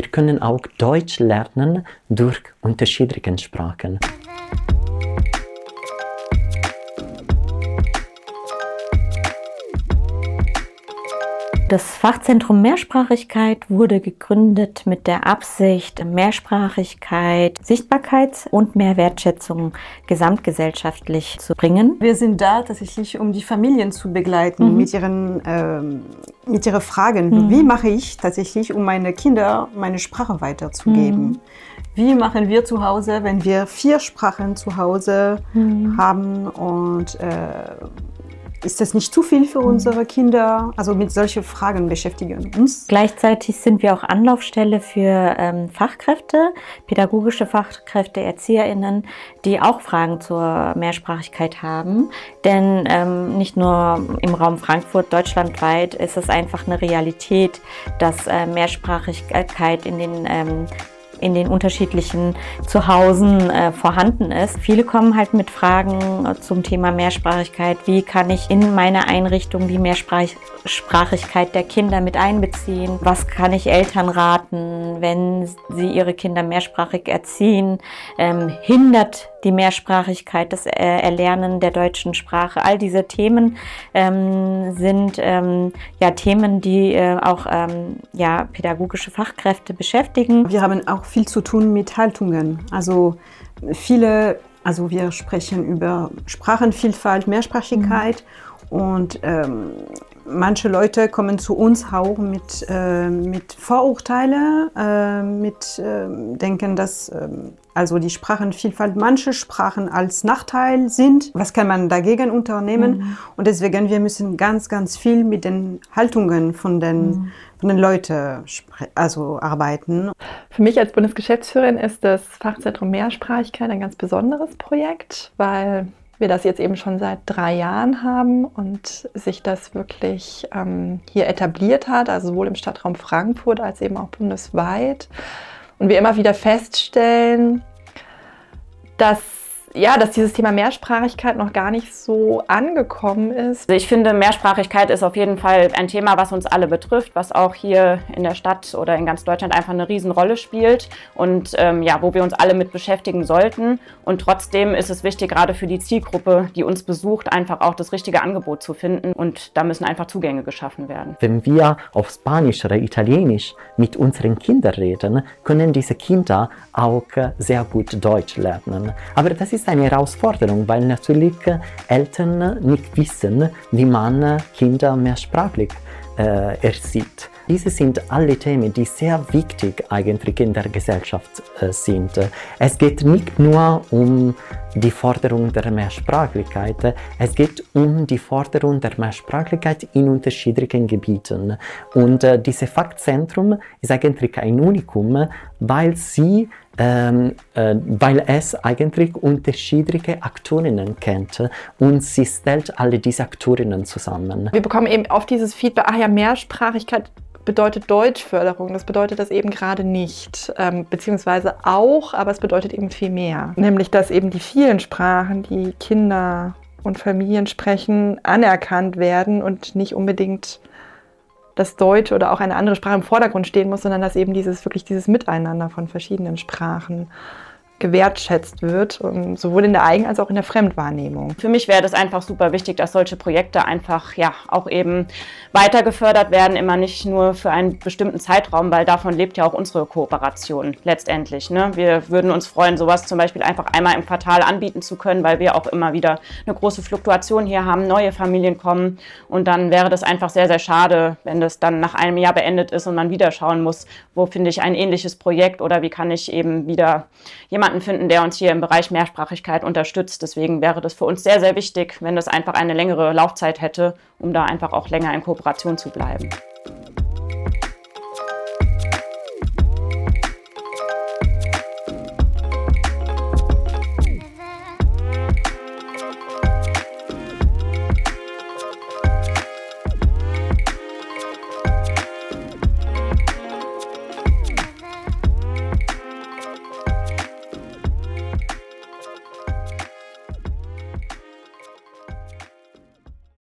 wir können auch Deutsch lernen durch unterschiedliche Sprachen. Das Fachzentrum Mehrsprachigkeit wurde gegründet mit der Absicht, Mehrsprachigkeit, Sichtbarkeit und mehr Wertschätzung gesamtgesellschaftlich zu bringen. Wir sind da tatsächlich, um die Familien zu begleiten mhm. mit, ihren, ähm, mit ihren Fragen. Mhm. Wie mache ich tatsächlich, um meine Kinder meine Sprache weiterzugeben? Mhm. Wie machen wir zu Hause, wenn wir vier Sprachen zu Hause mhm. haben und äh, ist das nicht zu viel für unsere Kinder? Also mit solchen Fragen beschäftigen uns. Gleichzeitig sind wir auch Anlaufstelle für ähm, Fachkräfte, pädagogische Fachkräfte, ErzieherInnen, die auch Fragen zur Mehrsprachigkeit haben. Denn ähm, nicht nur im Raum Frankfurt, deutschlandweit ist es einfach eine Realität, dass äh, Mehrsprachigkeit in den ähm, in den unterschiedlichen Zuhausen äh, vorhanden ist. Viele kommen halt mit Fragen äh, zum Thema Mehrsprachigkeit. Wie kann ich in meine Einrichtung die Mehrsprachigkeit der Kinder mit einbeziehen? Was kann ich Eltern raten, wenn sie ihre Kinder mehrsprachig erziehen? Ähm, hindert die Mehrsprachigkeit, das Erlernen der deutschen Sprache. All diese Themen ähm, sind ähm, ja Themen, die äh, auch ähm, ja, pädagogische Fachkräfte beschäftigen. Wir haben auch viel zu tun mit Haltungen. Also viele, also wir sprechen über Sprachenvielfalt, Mehrsprachigkeit mhm. Und ähm, manche Leute kommen zu uns auch mit, äh, mit Vorurteilen, äh, mit äh, denken, dass ähm, also die Sprachenvielfalt manche Sprachen als Nachteil sind. Was kann man dagegen unternehmen? Mhm. Und deswegen wir müssen ganz, ganz viel mit den Haltungen von den, mhm. von den Leuten also arbeiten. Für mich als Bundesgeschäftsführerin ist das Fachzentrum Mehrsprachigkeit ein ganz besonderes Projekt, weil wir das jetzt eben schon seit drei Jahren haben und sich das wirklich ähm, hier etabliert hat, also sowohl im Stadtraum Frankfurt als eben auch bundesweit. Und wir immer wieder feststellen, dass ja, dass dieses Thema Mehrsprachigkeit noch gar nicht so angekommen ist. Also ich finde, Mehrsprachigkeit ist auf jeden Fall ein Thema, was uns alle betrifft, was auch hier in der Stadt oder in ganz Deutschland einfach eine Riesenrolle spielt und ähm, ja, wo wir uns alle mit beschäftigen sollten. Und trotzdem ist es wichtig, gerade für die Zielgruppe, die uns besucht, einfach auch das richtige Angebot zu finden und da müssen einfach Zugänge geschaffen werden. Wenn wir auf Spanisch oder Italienisch mit unseren Kindern reden, können diese Kinder auch sehr gut Deutsch lernen. Aber das ist ist eine Herausforderung, weil natürlich Eltern nicht wissen, wie man Kinder mehrsprachlich äh, erzieht. Diese sind alle Themen, die sehr wichtig eigentlich in der Gesellschaft äh, sind. Es geht nicht nur um die Forderung der Mehrsprachlichkeit, es geht um die Forderung der Mehrsprachlichkeit in unterschiedlichen Gebieten. Und äh, dieses Faktzentrum ist eigentlich ein Unikum, weil sie ähm, äh, weil es eigentlich unterschiedliche Aktorinnen kennt und sie stellt alle diese Aktorinnen zusammen. Wir bekommen eben oft dieses Feedback, ach ja, Mehrsprachigkeit bedeutet Deutschförderung. Das bedeutet das eben gerade nicht, ähm, beziehungsweise auch, aber es bedeutet eben viel mehr. Nämlich, dass eben die vielen Sprachen, die Kinder und Familien sprechen, anerkannt werden und nicht unbedingt dass Deutsch oder auch eine andere Sprache im Vordergrund stehen muss, sondern dass eben dieses wirklich dieses Miteinander von verschiedenen Sprachen gewertschätzt wird, sowohl in der Eigen- als auch in der Fremdwahrnehmung. Für mich wäre das einfach super wichtig, dass solche Projekte einfach ja auch eben weiter gefördert werden, immer nicht nur für einen bestimmten Zeitraum, weil davon lebt ja auch unsere Kooperation letztendlich. Ne? Wir würden uns freuen, sowas zum Beispiel einfach einmal im Quartal anbieten zu können, weil wir auch immer wieder eine große Fluktuation hier haben, neue Familien kommen und dann wäre das einfach sehr, sehr schade, wenn das dann nach einem Jahr beendet ist und man wieder schauen muss, wo finde ich ein ähnliches Projekt oder wie kann ich eben wieder jemanden jemanden finden, der uns hier im Bereich Mehrsprachigkeit unterstützt. Deswegen wäre das für uns sehr, sehr wichtig, wenn das einfach eine längere Laufzeit hätte, um da einfach auch länger in Kooperation zu bleiben.